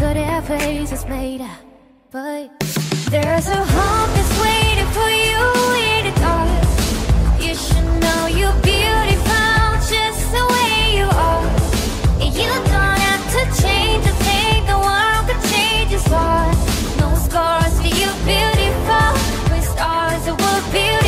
so their face is made. But there's a hope that's waiting for you in the dark. You should know you're beautiful just the way you are. You don't have to change a thing, the world could change is what. No scars for you, beautiful. With stars, it will be.